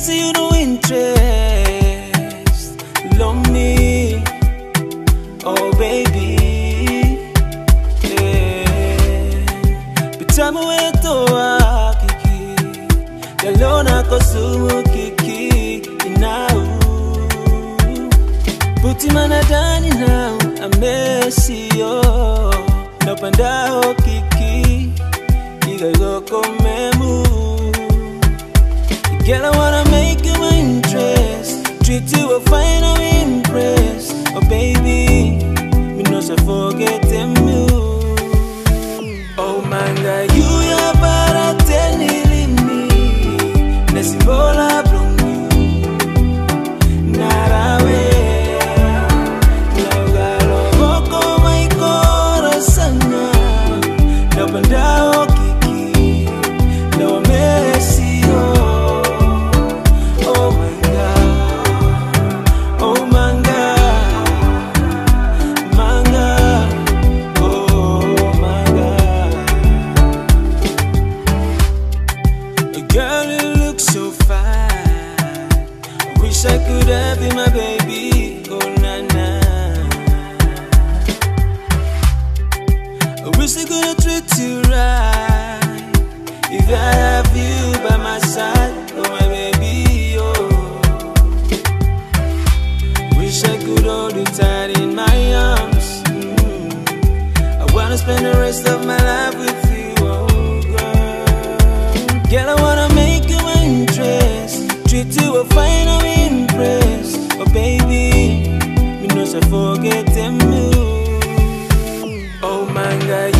think say you no interest. Love me, oh baby. Yeah. Bitamu weto wa kiki. Yalona kosumu kiki. Inau Puti manadani oh. nau amesio Napandao oh, kiki. Iga yoko memu Get away forget wish I could have been my baby, oh na na. I wish I could have treated you right. If I have you by my side, oh my baby, oh. Wish I could hold you tight in my arms. Mm. I wanna spend the rest of my life with you, oh girl. Girl, I wanna make you my interest. Treat you a fine, impressed. Me forget them. Oh my God,